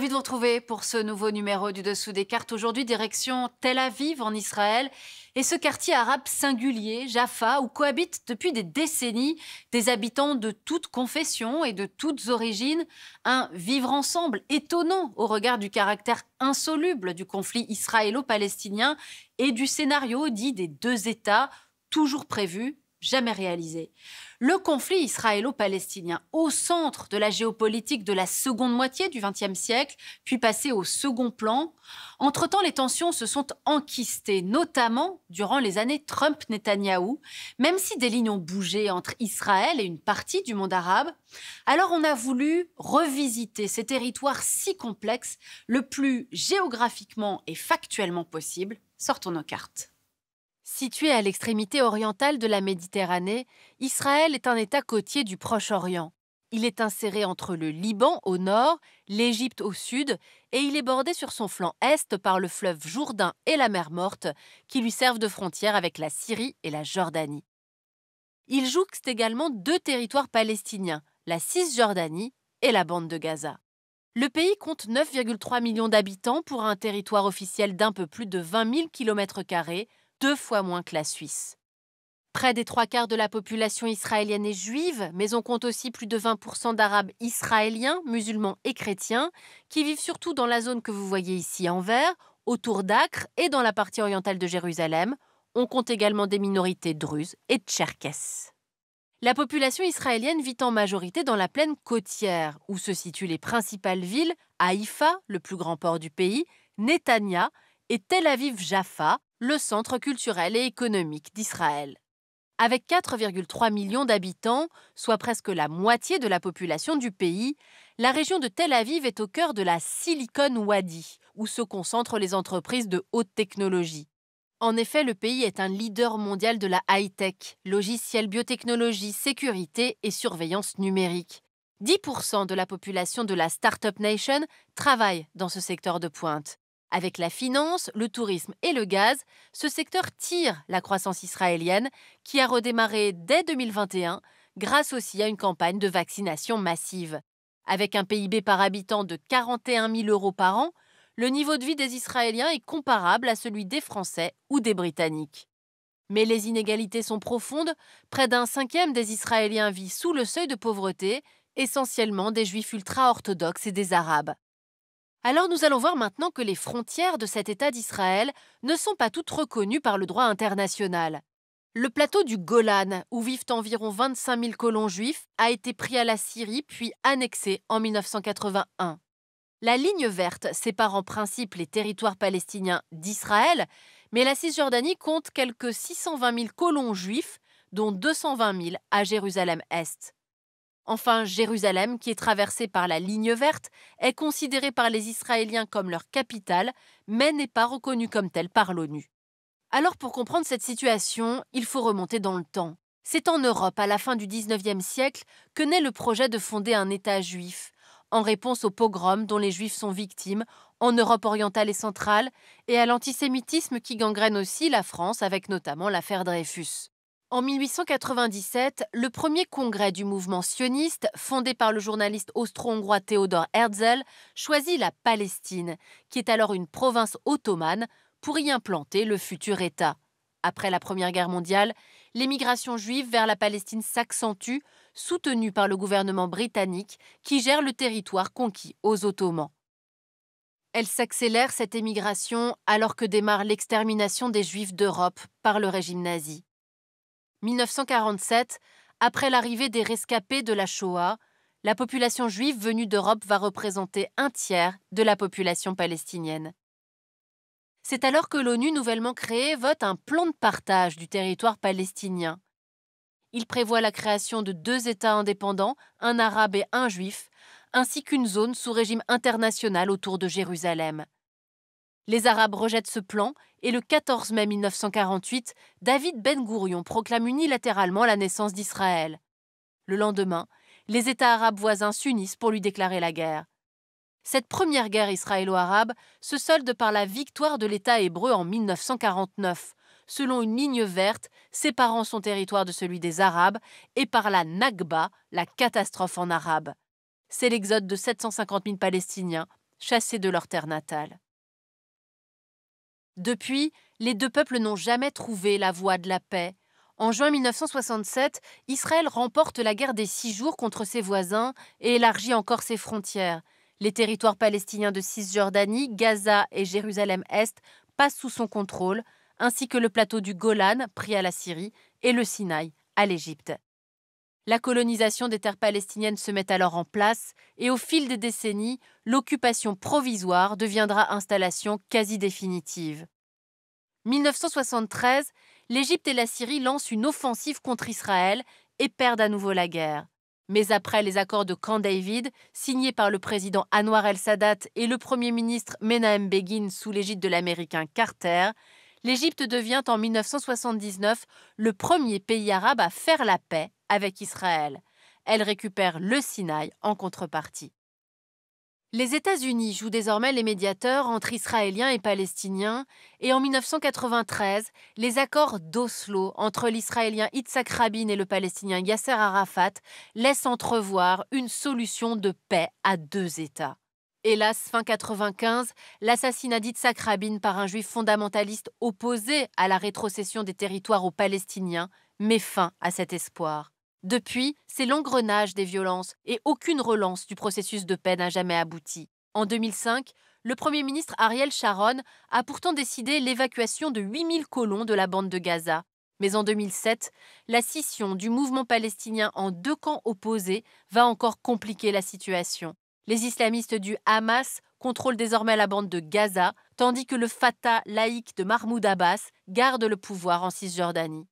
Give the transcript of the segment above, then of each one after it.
Ravi de vous retrouver pour ce nouveau numéro du Dessous des cartes. Aujourd'hui, direction Tel Aviv en Israël et ce quartier arabe singulier, Jaffa, où cohabitent depuis des décennies des habitants de toutes confessions et de toutes origines. Un vivre ensemble étonnant au regard du caractère insoluble du conflit israélo-palestinien et du scénario dit des deux États, toujours prévu, jamais réalisé. Le conflit israélo-palestinien au centre de la géopolitique de la seconde moitié du XXe siècle, puis passé au second plan. Entre-temps, les tensions se sont enquistées, notamment durant les années Trump-Netanyahou, même si des lignes ont bougé entre Israël et une partie du monde arabe. Alors on a voulu revisiter ces territoires si complexes le plus géographiquement et factuellement possible. Sortons nos cartes. Situé à l'extrémité orientale de la Méditerranée, Israël est un État côtier du Proche-Orient. Il est inséré entre le Liban au nord, l'Égypte au sud, et il est bordé sur son flanc est par le fleuve Jourdain et la mer Morte, qui lui servent de frontière avec la Syrie et la Jordanie. Il jouxte également deux territoires palestiniens, la Cisjordanie et la bande de Gaza. Le pays compte 9,3 millions d'habitants pour un territoire officiel d'un peu plus de 20 000 km, deux fois moins que la Suisse. Près des trois quarts de la population israélienne est juive, mais on compte aussi plus de 20% d'Arabes israéliens, musulmans et chrétiens, qui vivent surtout dans la zone que vous voyez ici en vert, autour d'Acre et dans la partie orientale de Jérusalem. On compte également des minorités druzes et tcherkesses. La population israélienne vit en majorité dans la plaine côtière, où se situent les principales villes, Haïfa, le plus grand port du pays, Netanya et Tel Aviv-Jaffa, le centre culturel et économique d'Israël. Avec 4,3 millions d'habitants, soit presque la moitié de la population du pays, la région de Tel Aviv est au cœur de la Silicon Wadi, où se concentrent les entreprises de haute technologie. En effet, le pays est un leader mondial de la high-tech, logiciel, biotechnologie, sécurité et surveillance numérique. 10% de la population de la Startup Nation travaille dans ce secteur de pointe. Avec la finance, le tourisme et le gaz, ce secteur tire la croissance israélienne qui a redémarré dès 2021 grâce aussi à une campagne de vaccination massive. Avec un PIB par habitant de 41 000 euros par an, le niveau de vie des Israéliens est comparable à celui des Français ou des Britanniques. Mais les inégalités sont profondes, près d'un cinquième des Israéliens vit sous le seuil de pauvreté, essentiellement des juifs ultra-orthodoxes et des arabes. Alors nous allons voir maintenant que les frontières de cet État d'Israël ne sont pas toutes reconnues par le droit international. Le plateau du Golan, où vivent environ 25 000 colons juifs, a été pris à la Syrie puis annexé en 1981. La ligne verte sépare en principe les territoires palestiniens d'Israël, mais la Cisjordanie compte quelques 620 000 colons juifs, dont 220 000 à Jérusalem-Est. Enfin, Jérusalem, qui est traversée par la ligne verte, est considérée par les Israéliens comme leur capitale, mais n'est pas reconnue comme telle par l'ONU. Alors pour comprendre cette situation, il faut remonter dans le temps. C'est en Europe, à la fin du XIXe siècle, que naît le projet de fonder un État juif, en réponse aux pogroms dont les juifs sont victimes en Europe orientale et centrale, et à l'antisémitisme qui gangrène aussi la France avec notamment l'affaire Dreyfus. En 1897, le premier congrès du mouvement sioniste, fondé par le journaliste austro-hongrois Theodor Herzl, choisit la Palestine, qui est alors une province ottomane, pour y implanter le futur État. Après la Première Guerre mondiale, l'émigration juive vers la Palestine s'accentue, soutenue par le gouvernement britannique qui gère le territoire conquis aux Ottomans. Elle s'accélère cette émigration alors que démarre l'extermination des Juifs d'Europe par le régime nazi. 1947, après l'arrivée des rescapés de la Shoah, la population juive venue d'Europe va représenter un tiers de la population palestinienne. C'est alors que l'ONU nouvellement créée vote un plan de partage du territoire palestinien. Il prévoit la création de deux États indépendants, un arabe et un juif, ainsi qu'une zone sous régime international autour de Jérusalem. Les Arabes rejettent ce plan et le 14 mai 1948, David Ben Gourion proclame unilatéralement la naissance d'Israël. Le lendemain, les États arabes voisins s'unissent pour lui déclarer la guerre. Cette première guerre israélo-arabe se solde par la victoire de l'État hébreu en 1949, selon une ligne verte séparant son territoire de celui des Arabes, et par la Nakba, la catastrophe en arabe. C'est l'exode de 750 000 Palestiniens, chassés de leur terre natale. Depuis, les deux peuples n'ont jamais trouvé la voie de la paix. En juin 1967, Israël remporte la guerre des six jours contre ses voisins et élargit encore ses frontières. Les territoires palestiniens de Cisjordanie, Gaza et Jérusalem-Est passent sous son contrôle, ainsi que le plateau du Golan, pris à la Syrie, et le Sinaï, à l'Égypte. La colonisation des terres palestiniennes se met alors en place et au fil des décennies, l'occupation provisoire deviendra installation quasi définitive. 1973, l'Égypte et la Syrie lancent une offensive contre Israël et perdent à nouveau la guerre. Mais après les accords de Camp David, signés par le président Anwar el-Sadat et le premier ministre Menahem Begin sous l'égide de l'américain Carter, l'Égypte devient en 1979 le premier pays arabe à faire la paix avec Israël. Elle récupère le Sinaï en contrepartie. Les États-Unis jouent désormais les médiateurs entre Israéliens et Palestiniens, et en 1993, les accords d'Oslo entre l'Israélien Yitzhak Rabin et le Palestinien Yasser Arafat laissent entrevoir une solution de paix à deux États. Hélas, fin 95, l'assassinat d'Itzhak Rabin par un juif fondamentaliste opposé à la rétrocession des territoires aux Palestiniens met fin à cet espoir. Depuis, c'est l'engrenage des violences et aucune relance du processus de paix n'a jamais abouti. En 2005, le Premier ministre Ariel Sharon a pourtant décidé l'évacuation de 8000 colons de la bande de Gaza. Mais en 2007, la scission du mouvement palestinien en deux camps opposés va encore compliquer la situation. Les islamistes du Hamas contrôlent désormais la bande de Gaza, tandis que le Fatah laïque de Mahmoud Abbas garde le pouvoir en Cisjordanie.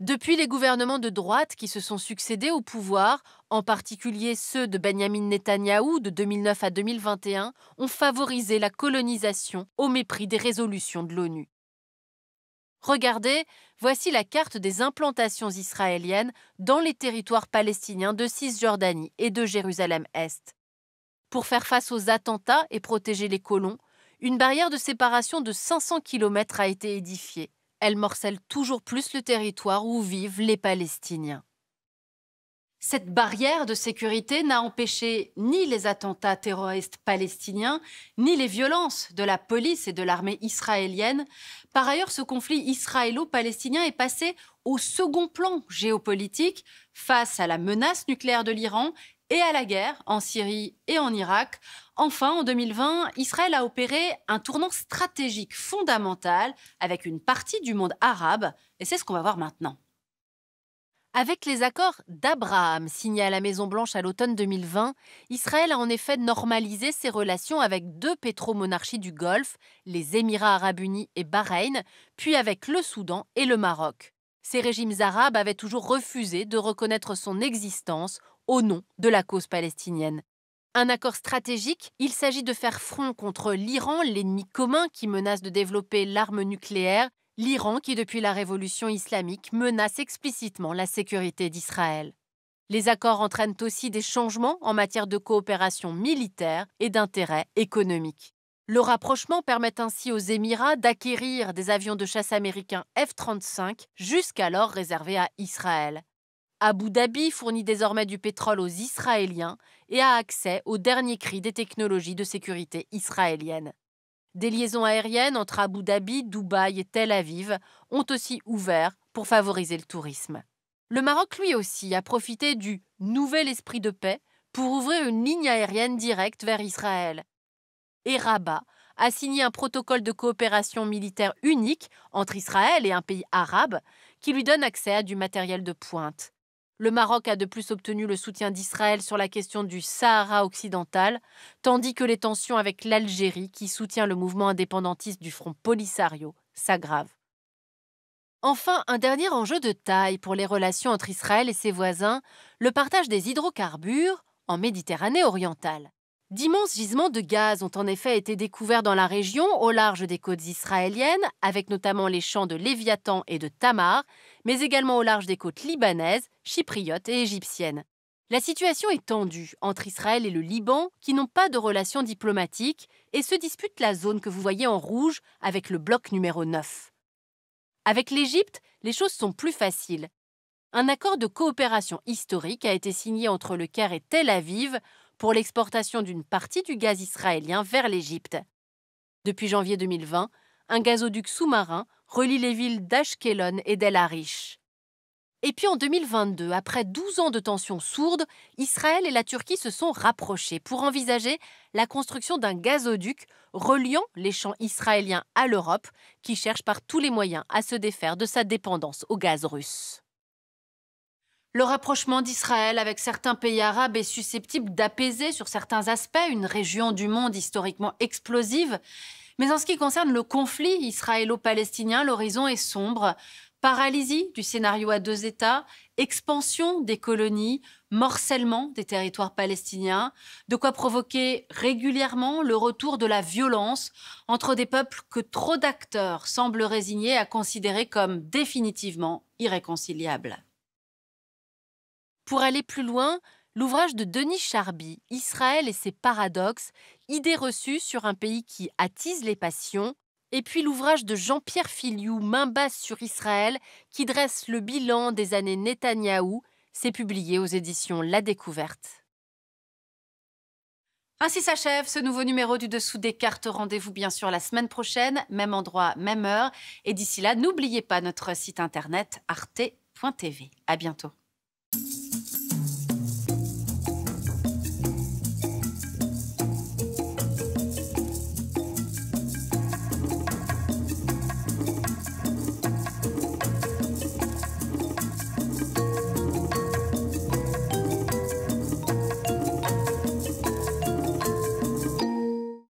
Depuis les gouvernements de droite qui se sont succédés au pouvoir, en particulier ceux de Benjamin Netanyahou de 2009 à 2021, ont favorisé la colonisation au mépris des résolutions de l'ONU. Regardez, voici la carte des implantations israéliennes dans les territoires palestiniens de Cisjordanie et de Jérusalem-Est. Pour faire face aux attentats et protéger les colons, une barrière de séparation de 500 km a été édifiée. Elle morcelle toujours plus le territoire où vivent les Palestiniens. Cette barrière de sécurité n'a empêché ni les attentats terroristes palestiniens, ni les violences de la police et de l'armée israélienne. Par ailleurs, ce conflit israélo-palestinien est passé au second plan géopolitique face à la menace nucléaire de l'Iran et à la guerre en Syrie et en Irak. Enfin, en 2020, Israël a opéré un tournant stratégique fondamental avec une partie du monde arabe, et c'est ce qu'on va voir maintenant. Avec les accords d'Abraham signés à la Maison-Blanche à l'automne 2020, Israël a en effet normalisé ses relations avec deux pétromonarchies du Golfe, les Émirats arabes unis et Bahreïn, puis avec le Soudan et le Maroc. Ces régimes arabes avaient toujours refusé de reconnaître son existence au nom de la cause palestinienne. Un accord stratégique, il s'agit de faire front contre l'Iran, l'ennemi commun qui menace de développer l'arme nucléaire, l'Iran qui depuis la révolution islamique menace explicitement la sécurité d'Israël. Les accords entraînent aussi des changements en matière de coopération militaire et d'intérêt économique. Le rapprochement permet ainsi aux Émirats d'acquérir des avions de chasse américains F-35 jusqu'alors réservés à Israël. Abu Dhabi fournit désormais du pétrole aux Israéliens et a accès au dernier cri des technologies de sécurité israéliennes. Des liaisons aériennes entre Abu Dhabi, Dubaï et Tel Aviv ont aussi ouvert pour favoriser le tourisme. Le Maroc, lui aussi, a profité du nouvel esprit de paix pour ouvrir une ligne aérienne directe vers Israël. Et Rabat a signé un protocole de coopération militaire unique entre Israël et un pays arabe qui lui donne accès à du matériel de pointe. Le Maroc a de plus obtenu le soutien d'Israël sur la question du Sahara occidental, tandis que les tensions avec l'Algérie, qui soutient le mouvement indépendantiste du Front Polisario, s'aggravent. Enfin, un dernier enjeu de taille pour les relations entre Israël et ses voisins, le partage des hydrocarbures en Méditerranée orientale. D'immenses gisements de gaz ont en effet été découverts dans la région au large des côtes israéliennes, avec notamment les champs de Léviathan et de Tamar, mais également au large des côtes libanaises, chypriotes et égyptiennes. La situation est tendue entre Israël et le Liban, qui n'ont pas de relations diplomatiques et se disputent la zone que vous voyez en rouge avec le bloc numéro 9. Avec l'Égypte, les choses sont plus faciles. Un accord de coopération historique a été signé entre le Caire et Tel Aviv pour l'exportation d'une partie du gaz israélien vers l'Égypte. Depuis janvier 2020, un gazoduc sous-marin relie les villes d'Ashkelon et d'El Arish. Et puis en 2022, après 12 ans de tensions sourdes, Israël et la Turquie se sont rapprochés pour envisager la construction d'un gazoduc reliant les champs israéliens à l'Europe, qui cherche par tous les moyens à se défaire de sa dépendance au gaz russe. Le rapprochement d'Israël avec certains pays arabes est susceptible d'apaiser sur certains aspects une région du monde historiquement explosive. Mais en ce qui concerne le conflit israélo-palestinien, l'horizon est sombre. Paralysie du scénario à deux États, expansion des colonies, morcellement des territoires palestiniens, de quoi provoquer régulièrement le retour de la violence entre des peuples que trop d'acteurs semblent résignés à considérer comme définitivement irréconciliables. Pour aller plus loin, l'ouvrage de Denis Charby, Israël et ses paradoxes, idées reçues sur un pays qui attise les passions, et puis l'ouvrage de Jean-Pierre Filiou, Main basse sur Israël, qui dresse le bilan des années Netanyahou, c'est publié aux éditions La Découverte. Ainsi s'achève ce nouveau numéro du Dessous des cartes. Rendez-vous bien sûr la semaine prochaine, même endroit, même heure. Et d'ici là, n'oubliez pas notre site internet arte.tv. À bientôt.